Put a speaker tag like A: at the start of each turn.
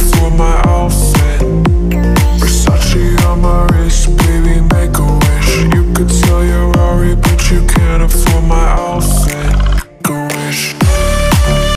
A: for my outfit